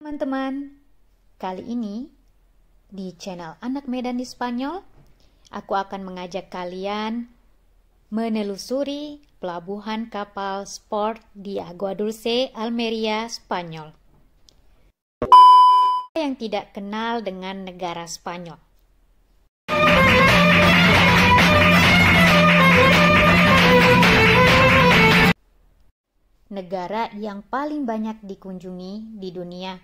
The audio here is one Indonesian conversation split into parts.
Teman-teman, kali ini di channel Anak Medan di Spanyol, aku akan mengajak kalian menelusuri pelabuhan kapal sport di Agua Dulce, Almeria, Spanyol. Yang tidak kenal dengan negara Spanyol. Negara yang paling banyak dikunjungi di dunia.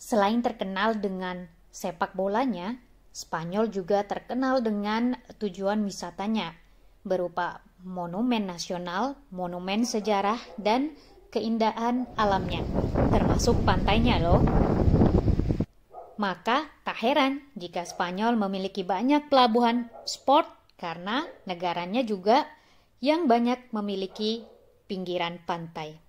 Selain terkenal dengan sepak bolanya, Spanyol juga terkenal dengan tujuan wisatanya berupa monumen nasional, monumen sejarah, dan keindahan alamnya, termasuk pantainya loh. Maka tak heran jika Spanyol memiliki banyak pelabuhan sport karena negaranya juga yang banyak memiliki pinggiran pantai.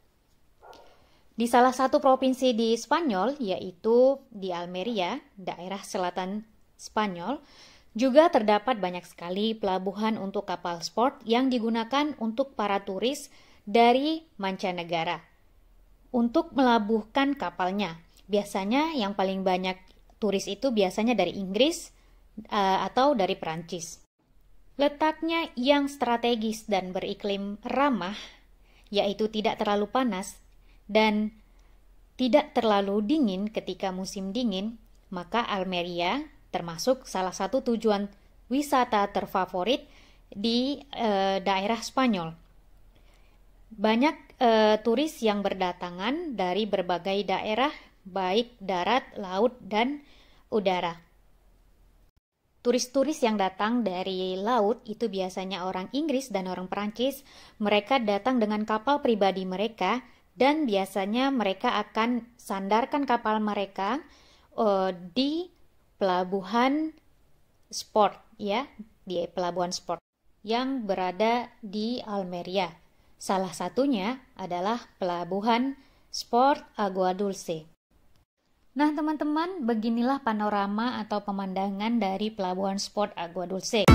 Di salah satu provinsi di Spanyol, yaitu di Almeria, daerah selatan Spanyol, juga terdapat banyak sekali pelabuhan untuk kapal sport yang digunakan untuk para turis dari mancanegara. Untuk melabuhkan kapalnya, biasanya yang paling banyak turis itu biasanya dari Inggris uh, atau dari Perancis. Letaknya yang strategis dan beriklim ramah yaitu tidak terlalu panas dan tidak terlalu dingin ketika musim dingin, maka Almeria termasuk salah satu tujuan wisata terfavorit di e, daerah Spanyol. Banyak e, turis yang berdatangan dari berbagai daerah, baik darat, laut, dan udara. Turis-turis yang datang dari laut itu biasanya orang Inggris dan orang Perancis. Mereka datang dengan kapal pribadi mereka dan biasanya mereka akan sandarkan kapal mereka uh, di pelabuhan sport ya, di pelabuhan sport yang berada di Almeria. Salah satunya adalah pelabuhan Sport Agua Dulce. Nah, teman-teman, beginilah panorama atau pemandangan dari Pelabuhan Sport Agua Dulce.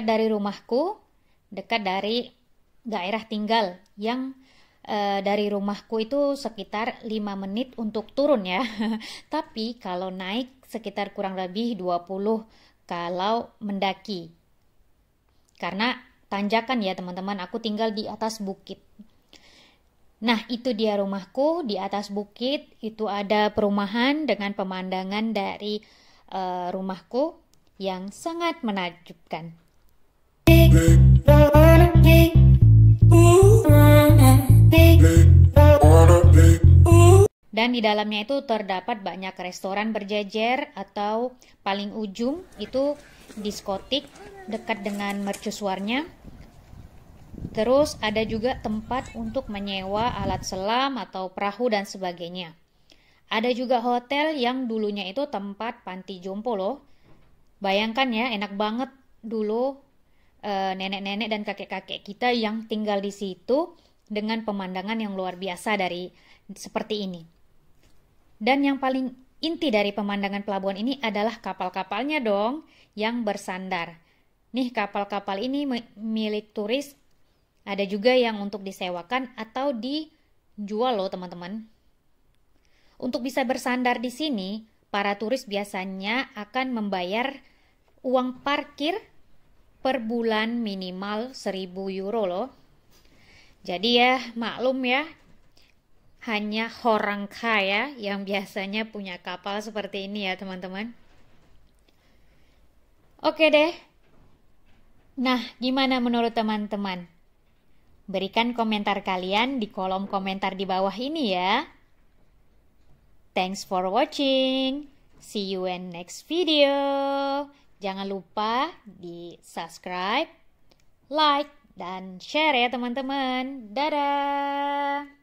Dekat dari rumahku, dekat dari daerah tinggal yang e, dari rumahku itu sekitar 5 menit untuk turun ya. Tapi kalau naik sekitar kurang lebih 20 kalau mendaki. Karena tanjakan ya teman-teman, aku tinggal di atas bukit. Nah, itu dia rumahku di atas bukit. Itu ada perumahan dengan pemandangan dari uh, rumahku yang sangat menakjubkan. Dan di dalamnya itu terdapat banyak restoran berjejer atau paling ujung itu diskotik dekat dengan mercusuarnya. Terus ada juga tempat untuk menyewa alat selam atau perahu dan sebagainya. Ada juga hotel yang dulunya itu tempat panti jompo loh. Bayangkan ya, enak banget dulu nenek-nenek dan kakek-kakek kita yang tinggal di situ dengan pemandangan yang luar biasa dari seperti ini. Dan yang paling inti dari pemandangan pelabuhan ini adalah kapal-kapalnya dong yang bersandar. Nih kapal-kapal ini milik turis, ada juga yang untuk disewakan atau dijual loh teman-teman. Untuk bisa bersandar di sini, para turis biasanya akan membayar uang parkir per bulan minimal 1000 euro loh. Jadi ya maklum ya, hanya orang kaya yang biasanya punya kapal seperti ini ya teman-teman. Oke deh. Nah, gimana menurut teman-teman? Berikan komentar kalian di kolom komentar di bawah ini ya. Thanks for watching. See you in next video. Jangan lupa di subscribe, like, dan share ya teman-teman. Dadah!